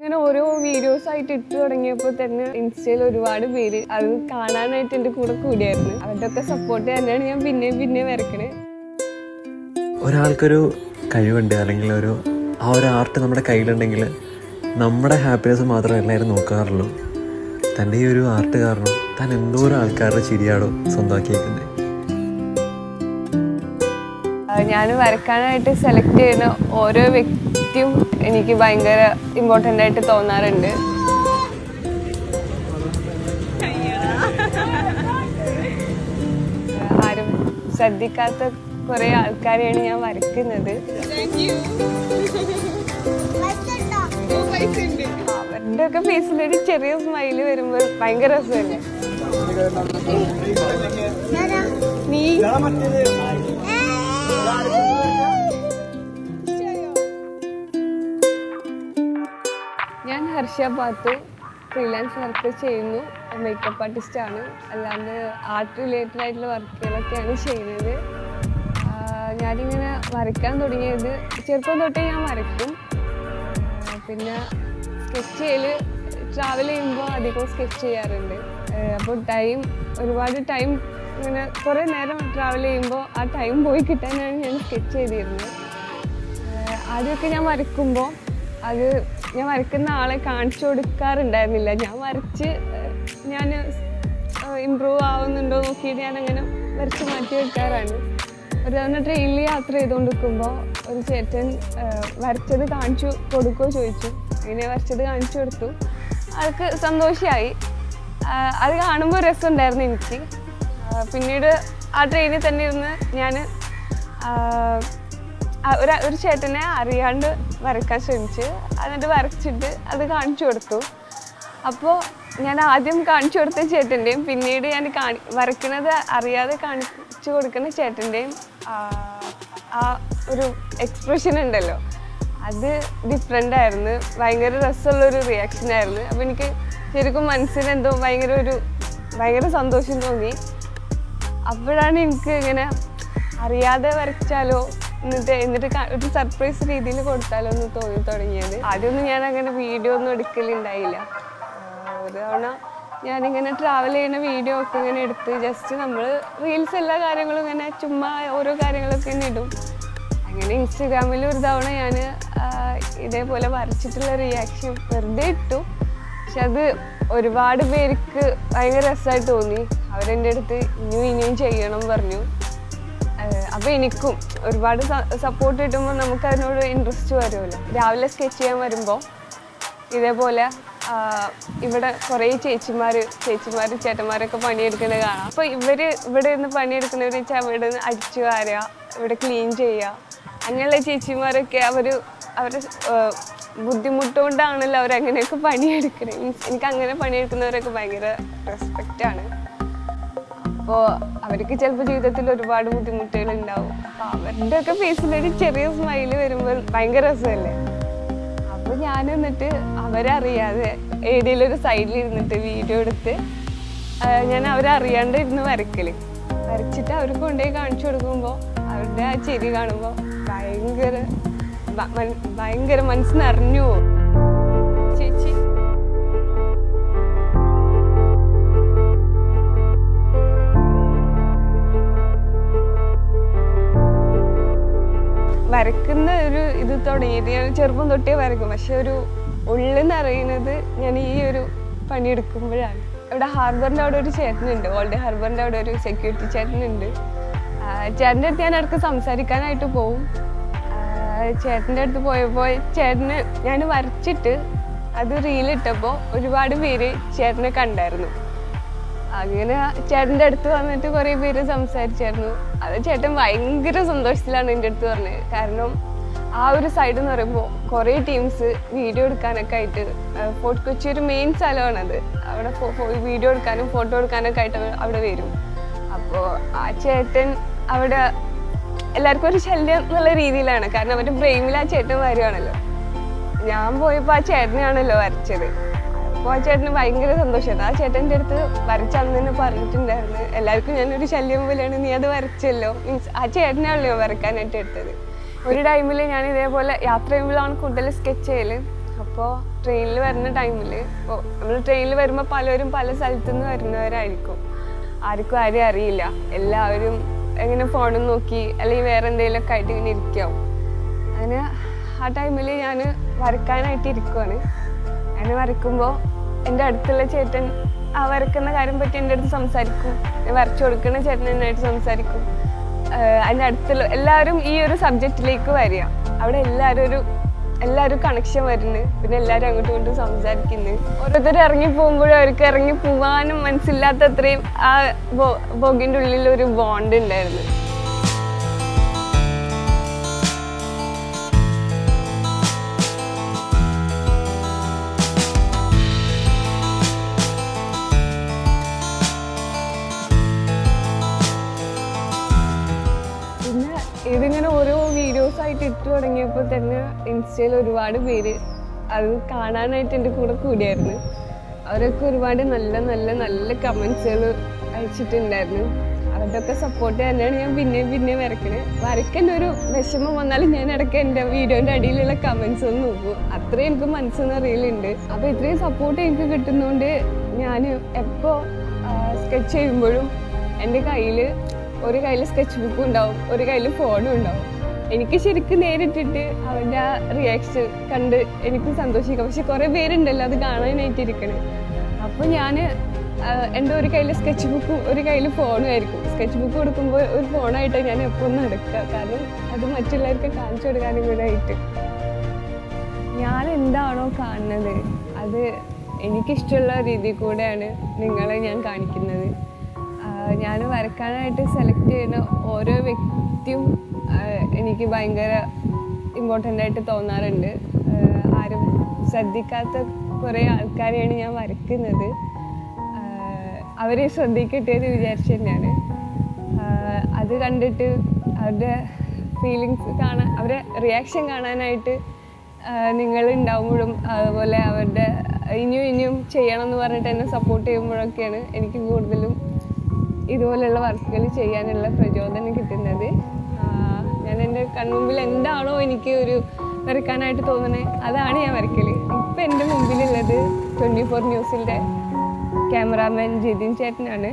ഇങ്ങനെ ഓരോ വീഡിയോസ് ആയിട്ട് ഇട്ട് തുടങ്ങിയപ്പോൾ തന്നെ ഇൻസ്റ്റയിൽ ഒരുപാട് പേര് അത് കാണാനായിട്ട് എന്റെ കൂടെ കൂടിയായിരുന്നു. അവരുടെ ഒക്കെ സപ്പോർട്ട് തന്നെയാണ് ഞാൻ പിന്നെയും പിന്നെ വരക്കണേ ഒരാൾക്കൊരു കഴിവുണ്ട് അല്ലെങ്കിൽ ഒരു ആ ഒരു ആർട്ട് നമ്മുടെ കയ്യിലുണ്ടെങ്കിൽ നമ്മുടെ ഹാപ്പിനെസ് മാത്രമേ എല്ലാവരും നോക്കാറുള്ളൂ. തന്റെ ഈ ഒരു ആർട്ട് കാരണം താൻ എന്തോരം ആൾക്കാരുടെ ചിരിയാണോ സ്വന്തമാക്കിയേക്കുന്നത്? ഞാൻ വരക്കാനായിട്ട് സെലക്ട് ചെയ്യുന്ന ഓരോ വ്യക്തിയും എനിക്ക് ഭയങ്കര ഇമ്പോർട്ടന്റ് ആയിട്ട് തോന്നാറുണ്ട്. ആരും ശ്രദ്ധിക്കാത്ത കുറേ ആൾക്കാരെയാണ് ഞാൻ വരയ്ക്കുന്നത്. അവരുടെ ഒക്കെ ഫേസിലൊരു ചെറിയ സ്മൈൽ വരുമ്പോൾ ഭയങ്കര രസമല്ലേ? നീ? ഞാൻ ഹർഷ പാത്തു ഫ്രീലാൻസ് വർക്ക് ചെയ്യുന്നു. മേക്കപ്പ് ആർട്ടിസ്റ്റ് ആണ്. അല്ലാണ്ട് ആർട്ട് റിലേറ്റഡ് ആയിട്ടുള്ള വർക്കുകളൊക്കെയാണ് ചെയ്യുന്നത്. ഞാനിങ്ങനെ വരയ്ക്കാൻ തുടങ്ങിയത് ചെറുപ്പം തൊട്ടേ ഞാൻ വരയ്ക്കും. പിന്നെ സ്കെച്ച് ചെയ്യൽ ട്രാവൽ ചെയ്യുമ്പോൾ അധികം സ്കെച്ച് ചെയ്യാറുണ്ട്. അപ്പോൾ ടൈം ഒരുപാട് ടൈം ഇങ്ങനെ കുറേ നേരം ട്രാവൽ ചെയ്യുമ്പോൾ ആ ടൈം പോയി കിട്ടാനാണ് ഞാൻ സ്കെച്ച് ചെയ്തിരുന്നത്. ആദ്യമൊക്കെ ഞാൻ വരയ്ക്കുമ്പോൾ അത് ഞാൻ വരയ്ക്കുന്ന ആളെ കാണിച്ചു കൊടുക്കാറുണ്ടായിരുന്നില്ല. ഞാൻ വരച്ച് ഞാൻ ഇമ്പ്രൂവ് ആവുന്നുണ്ടോ നോക്കിയിട്ട് ഞാൻ അങ്ങനെ വരച്ച് മാറ്റി വെക്കാറാണ്. ഒരു തവണ ട്രെയിനിൽ യാത്ര ചെയ്തുകൊണ്ടിരിക്കുമ്പോൾ ഒരു ചേട്ടൻ വരച്ചത് കാണിച്ചു കൊടുക്കുകയോ ചോദിച്ചു. അങ്ങനെ വരച്ചത് കാണിച്ചു കൊടുത്തു. ആൾക്ക് സന്തോഷമായി അത് കാണുമ്പോൾ രസമുണ്ടായിരുന്നു എനിക്ക്. പിന്നീട് ആ ട്രെയിനിൽ തന്നെ ഇരുന്ന് ഞാൻ ഒരു ഒരു ചേട്ടനെ അറിയാണ്ട് വരയ്ക്കാൻ ശ്രമിച്ച് എന്നിട്ട് വരച്ചിട്ട് അത് കാണിച്ചു കൊടുത്തു. അപ്പോൾ ഞാൻ ആദ്യം കാണിച്ചു കൊടുത്ത ചേട്ടന്റെയും പിന്നീട് ഞാൻ കാണി വരയ്ക്കുന്നത് അറിയാതെ കാണിച്ചു കൊടുക്കുന്ന ചേട്ടന്റെയും ആ ഒരു എക്സ്പ്രഷൻ ഉണ്ടല്ലോ. അത് ഡിഫറെന്റ് ആയിരുന്നു. ഭയങ്കര രസമുള്ളൊരു റിയാക്ഷൻ ആയിരുന്നു. അപ്പോൾ എനിക്ക് ശരിക്കും മനസ്സിനെന്തോ ഭയങ്കര ഒരു ഭയങ്കര സന്തോഷം തോന്നി. അപ്പോഴാണ് എനിക്ക് ഇങ്ങനെ അറിയാതെ വരച്ചാലോ എന്നിട്ട് എന്നിട്ട് ഒരു സർപ്രൈസ് രീതിയിൽ കൊടുത്താലോ എന്ന് തോന്നി തുടങ്ങിയത്. ആദ്യമൊന്നും ഞാൻ അങ്ങനെ വീഡിയോ ഒന്നും എടുക്കലുണ്ടായില്ല. ഒരു തവണ ഞാനിങ്ങനെ ട്രാവൽ ചെയ്യുന്ന വീഡിയോ ഒക്കെ ഇങ്ങനെ എടുത്ത് ജസ്റ്റ് നമ്മൾ റീൽസ് എല്ലാ കാര്യങ്ങളും ഇങ്ങനെ ചുമ്മാ ഓരോ കാര്യങ്ങളൊക്കെ ഇങ്ങനെ ഇടും. അങ്ങനെ ഇൻസ്റ്റഗ്രാമിൽ ഒരു തവണ ഞാൻ ഇതേപോലെ വരച്ചിട്ടുള്ള റിയാക്ഷൻ വെറുതെ ഇട്ടു. പക്ഷെ അത് ഒരുപാട് പേർക്ക് ഭയങ്കര രസമായിട്ട് തോന്നി. അവരെന്റെ അടുത്ത് ഇനിയും ഇനിയും ചെയ്യണം പറഞ്ഞു. അപ്പൊ എനിക്കും ഒരുപാട് സപ്പോർട്ട് കിട്ടുമ്പോൾ നമുക്ക് അതിനോട് ഇൻട്രസ്റ്റ് വരുമല്ലോ. രാവിലെ സ്കെച്ച് ചെയ്യാൻ വരുമ്പോൾ ഇതേപോലെ ഇവിടെ കുറേ ചേച്ചിമാർ ചേച്ചിമാർ ചേട്ടന്മാരൊക്കെ പണിയെടുക്കുന്നത് കാണാം. അപ്പോൾ ഇവർ ഇവിടെ നിന്ന് പണിയെടുക്കുന്നവർ വെച്ചാൽ അവിടെ നിന്ന് അടിച്ചു വാരുക ഇവിടെ ക്ലീൻ ചെയ്യുക. അങ്ങനെയുള്ള ചേച്ചിമാരൊക്കെ അവർ അവരുടെ ഏഹ് ബുദ്ധിമുട്ടുകൊണ്ടാണല്ലോ അവരങ്ങനെയൊക്കെ പണിയെടുക്കുന്നത് മീൻസ് എനിക്ക് അങ്ങനെ പണിയെടുക്കുന്നവരൊക്കെ ഭയങ്കര റെസ്പെക്റ്റാണ് അപ്പോൾ അവർക്ക് ചിലപ്പോൾ ജീവിതത്തിൽ ഒരുപാട് ബുദ്ധിമുട്ടുകൾ ഉണ്ടാവും അപ്പോൾ അവരുടെ ഒക്കെ ഒരു ചെറിയ സ്മൈൽ വരുമ്പോൾ ഭയങ്കര രസമല്ലേ? അപ്പോൾ ഞാൻ എന്നിട്ട് അവരറിയാതെ ഏതെങ്കിലും ഒരു സൈഡിൽ ഇരുന്നിട്ട് വീഡിയോ എടുത്ത് ഞാൻ അവരറിയാണ്ട് ഇരുന്ന് വരക്കൽ. വരച്ചിട്ട് അവർക്ക് കൊണ്ടുപോയി കാണിച്ചു കൊടുക്കുമ്പോൾ അവരുടെ ആ ചെരി കാണുമ്പോൾ ഭയങ്കര ഭയങ്കര ഭയങ്കര മനസ്സിനറിഞ്ഞു പോകും വരക്കുന്ന ഒരു ഇത് തുടങ്ങിയത് ഞാൻ ചെറുപ്പം തൊട്ടേ വരക്കും പക്ഷെ ഒരു ഉള്ളിൽ അറിയുന്നത് ഞാൻ ഈ ഒരു പണിയെടുക്കുമ്പോഴാണ്. ഇവിടെ ഹാർബറിന്റെ അവിടെ ഒരു ചേട്ടനുണ്ട്. ഓൾഡ് ഹാർബറിന്റെ അവിടെ ഒരു സെക്യൂരിറ്റി ചേട്ടനുണ്ട്. ചേട്ടന്റെ അടുത്ത് ഞാൻ ഇടയ്ക്ക് സംസാരിക്കാനായിട്ട് പോവും. ചേട്ടന്റെ അടുത്ത് പോയപ്പോൾ ചേട്ടന് ഞാൻ വരച്ചിട്ട് അത് റീലിട്ടപ്പോൾ ഒരുപാട് പേര് ചേട്ടനെ കണ്ടായിരുന്നു. അങ്ങനെ ചേട്ടന്റെ അടുത്ത് വന്നിട്ട് കുറേ പേര് സംസാരിച്ചായിരുന്നു. അത് ചേട്ടൻ ഭയങ്കര സന്തോഷത്തിലാണ് എന്റെ അടുത്ത് പറഞ്ഞത്. കാരണം ആ ഒരു സൈഡ് എന്ന് പറയുമ്പോൾ കുറേ ടീംസ് വീഡിയോ എടുക്കാനൊക്കെ ആയിട്ട് ഫോർട്ട് കൊച്ചി ഒരു മെയിൻ സ്ഥലമാണത്. അവിടെ വീഡിയോ എടുക്കാനും ഫോട്ടോ എടുക്കാനൊക്കെ ആയിട്ട് അവ- അവിടെ വരും. അപ്പോൾ ആ ചേട്ടൻ അവിടെ എല്ലാവർക്കും ഒരു ശല്യം എന്നുള്ള രീതിയിലാണ്. കാരണം അവരുടെ ഫ്രെയിമിൽ ആ ചേട്ടൻ വരുവാണല്ലോ. ഞാൻ പോയപ്പോൾ ആ ചേട്ടനെയാണല്ലോ വരച്ചത്. അപ്പോൾ ആ ചേട്ടന് ഭയങ്കര സന്തോഷമായിരുന്നു ആ ചേട്ടന്റെ അടുത്ത് വരച്ച അന്ന് തന്നെ പറഞ്ഞിട്ടുണ്ടായിരുന്നു. എല്ലാവർക്കും ഞാനൊരു ശല്യം പോലെയാണ് നീ അത് വരച്ചല്ലോ. മീൻസ് ആ ചേട്ടനാണല്ലോ വരക്കാനായിട്ട് എടുത്തത്. ഒരു ടൈമിൽ ഞാൻ ഇതേപോലെ യാത്ര ചെയ്യുമ്പോഴാണ് കൂടുതൽ സ്കെച്ച് ചെയ്യൽ. അപ്പോൾ ട്രെയിനിൽ വരുന്ന ടൈമിൽ ഇപ്പോൾ നമ്മൾ ട്രെയിനിൽ വരുമ്പോൾ പലരും പല സ്ഥലത്തു നിന്ന് വരുന്നവരായിരിക്കും. ആർക്കും ആരെയും അറിയില്ല. എല്ലാവരും എങ്ങനെ ഫോണിൽ നോക്കി അല്ലെങ്കിൽ വേറെ എന്തെങ്കിലുമൊക്കെ ആയിട്ട് ഇങ്ങനെ ഇരിക്കാവും. അങ്ങനെ ആ ടൈമിൽ ഞാൻ വരക്കാനായിട്ട് ഇരിക്കുവാണ്. അങ്ങനെ വരക്കുമ്പോൾ എന്റെ അടുത്തുള്ള ചേട്ടൻ ആ വരക്കുന്ന കാര്യം പറ്റി എന്റെ അടുത്ത് സംസാരിക്കും. ഞാൻ വരച്ചു കൊടുക്കുന്ന ചേട്ടൻ എന്നായിട്ട് സംസാരിക്കും. അതിന്റെ അടുത്തുള്ള എല്ലാവരും ഈ ഒരു സബ്ജക്റ്റിലേക്ക് വരിക. അവിടെ എല്ലാവരും ഒരു എല്ലാവരും കണക്ഷൻ വരുന്നു. പിന്നെ എല്ലാവരും അങ്ങോട്ടും ഇങ്ങോട്ടും സംസാരിക്കുന്നു. ഓരോരുത്തർ ഇറങ്ങി പോകുമ്പോഴും അവർക്ക് ഇറങ്ങി പോവാനും മനസ്സില്ലാത്ത അത്രയും ആ ബോഗിന്റെ ഉള്ളിൽ ഒരു ബോണ്ട് ഉണ്ടായിരുന്നു. ഇതിങ്ങനെ ഓരോ വീഡിയോസ് ആയിട്ട് ഇട്ടു തുടങ്ങിയപ്പോൾ തന്നെ ഇൻസ്റ്റയിൽ ഒരുപാട് പേര് അത് കാണാനായിട്ട് എന്റെ കൂടെ കൂടിയായിരുന്നു. അവരൊക്കെ ഒരുപാട് നല്ല നല്ല നല്ല കമൻസുകൾ അയച്ചിട്ടുണ്ടായിരുന്നു. അവരുടെയൊക്കെ സപ്പോർട്ട് തന്നെയാണ് ഞാൻ പിന്നെയും പിന്നെയും വരക്കണത് വരയ്ക്കേണ്ട ഒരു വിഷമം വന്നാലും ഞാൻ ഇടയ്ക്ക് എന്റെ വീഡിയോന്റെ അടിയിലുള്ള കമൻസ് ഒന്ന് നോക്കും. അത്രയും എനിക്ക് മനസ്സെന്ന് അറിയലുണ്ട്. അപ്പോൾ ഇത്രയും സപ്പോർട്ട് എനിക്ക് കിട്ടുന്നതുകൊണ്ട് ഞാൻ എപ്പോൾ സ്കെച്ച് ചെയ്യുമ്പോഴും എന്റെ കയ്യിൽ ഒരു കയ്യിൽ സ്കെച്ച് ബുക്കും ഉണ്ടാവും ഒരു കയ്യിൽ ഫോണും ഉണ്ടാവും. എനിക്ക് ശരിക്കും നേരിട്ടിട്ട് അവന്റെ ആ റിയാക്ഷൻ കണ്ട് എനിക്ക് സന്തോഷിക്കാം. പക്ഷെ കുറേ പേരുണ്ടല്ലോ അത് കാണാനായിട്ട് ഇരിക്കണേ അപ്പോൾ ഞാൻ എന്റെ ഒരു കയ്യിൽ സ്കെച്ച് ബുക്കും ഒരു കയ്യിൽ ഫോണും ആയിരിക്കും. സ്കെച്ച് ബുക്ക് കൊടുക്കുമ്പോൾ ഒരു ഫോണായിട്ട് ഞാൻ എപ്പോഴും നടക്കുക. കാരണം അത് മറ്റുള്ളവർക്ക് കാണിച്ചു കൊടുക്കാനും കൂടെ ആയിട്ട്. ഞാൻ എന്താണോ കാണുന്നത് അത് എനിക്കിഷ്ടമുള്ള രീതിയിൽ കൂടെയാണ് നിങ്ങളെ ഞാൻ കാണിക്കുന്നത്. ഞാൻ വരക്കാനായിട്ട് സെലക്ട് ചെയ്യുന്ന ഓരോ വ്യക്തിയും എനിക്ക് ഭയങ്കര ഇമ്പോർട്ടന്റ് ആയിട്ട് തോന്നാറുണ്ട്. ആരും ശ്രദ്ധിക്കാത്ത കുറേ ആൾക്കാരെയാണ് ഞാൻ വരയ്ക്കുന്നത്. അവരെ ശ്രദ്ധിക്കട്ടെ എന്ന് വിചാരിച്ചു തന്നെയാണ്. അത് കണ്ടിട്ട് അവരുടെ ഫീലിങ്സ് കാണാൻ അവരെ റിയാക്ഷൻ കാണാനായിട്ട് നിങ്ങൾ ഉണ്ടാവുമ്പോഴും അതുപോലെ അവരുടെ ഇനിയും ഇനിയും ചെയ്യണം എന്ന് പറഞ്ഞിട്ട് എന്നെ സപ്പോർട്ട് ചെയ്യുമ്പോഴൊക്കെയാണ് എനിക്ക് കൂടുതലും ഇതുപോലെയുള്ള വർക്കുകൾ ചെയ്യാനുള്ള പ്രചോദനം കിട്ടുന്നത്. ഞാൻ എന്റെ കൺമുമ്പിൽ എന്താണോ എനിക്ക് ഒരു വരയ്ക്കാനായിട്ട് തോന്നുന്നത് അതാണ് ഞാൻ വരയ്ക്കൽ ഇപ്പം എന്റെ മുമ്പിലുള്ളത് ട്വന്റി ഫോർ ന്യൂസിന്റെ ക്യാമറാമാൻ ജിതിൻ ചേട്ടനാണ്.